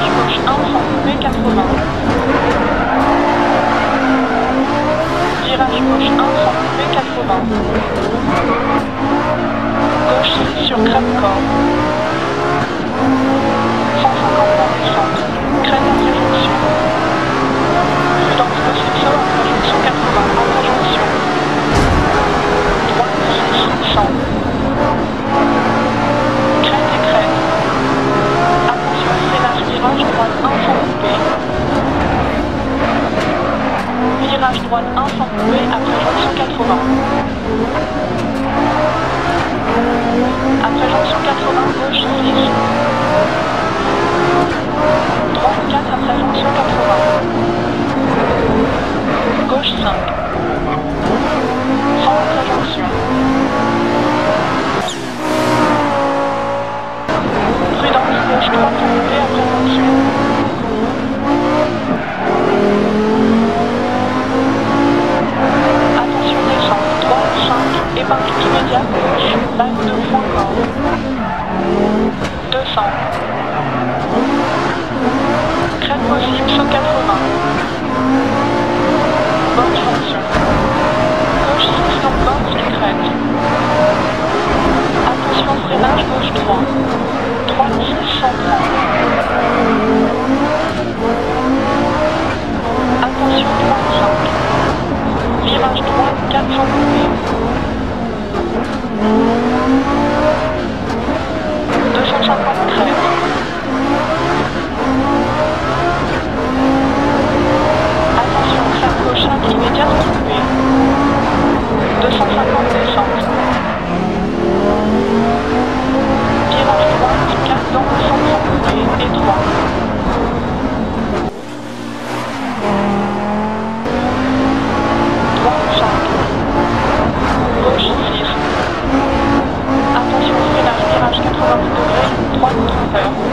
dimanche 1 janvier 80. Virage gauche 1 janvier 80. Gauche sur Crèvecorps. s'améliorer après 180. Après 180, gauche, Marche gauche 3. 3130. Então,